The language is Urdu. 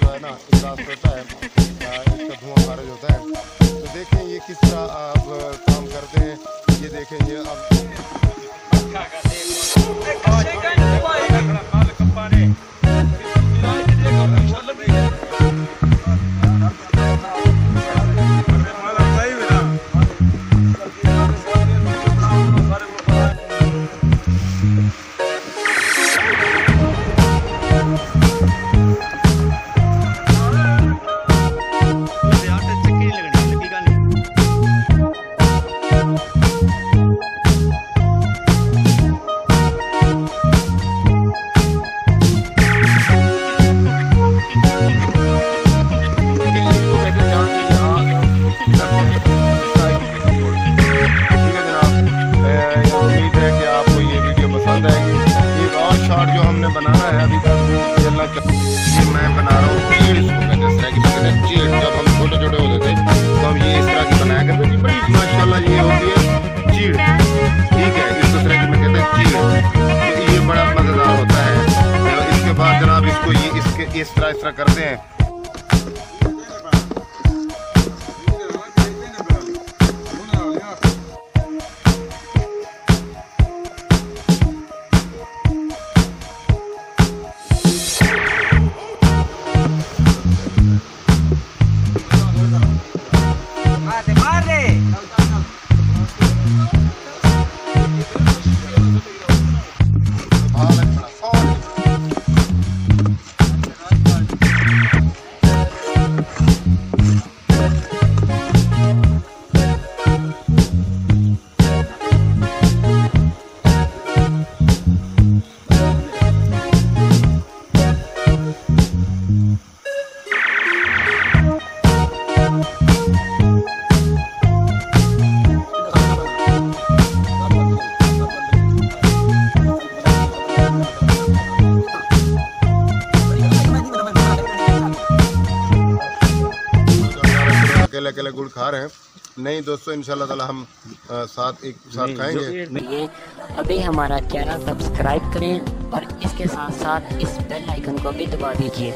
سے اس کا جو ہے نا امید ہے کہ آپ کو یہ ویڈیو پسند آئے گی ایک اور شارٹ جو ہم نے بنانا ہے ابھی تک چیڑ ٹھیک ہے، اس دوسرے کی میں کہتے ہیں چیڑ یہ بڑا مزیدار ہوتا ہے۔ اس کے بعد جناب اس کو یہ اس کے اس طرح اس طرح کرتے ہیں۔ اکیلے گڑ کھا رہے ہیں۔ نہیں دوستو انشاءاللہ تعالی ہم ساتھ ایک ساتھ کھائیں گے۔ ابھی ہمارا چینل سبسکرائب کریں اور اس کے ساتھ ساتھ اس بیل آئیکن کو بھی دبا دیجیے